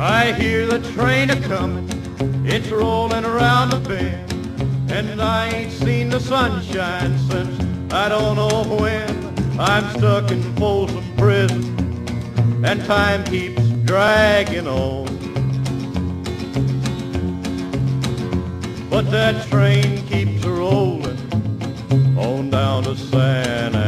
I hear the train a-comin', it's rollin' around the bend, and I ain't seen the sunshine since I don't know when. I'm stuck in Folsom Prison, and time keeps dragging on. But that train keeps a-rollin' on down to Santa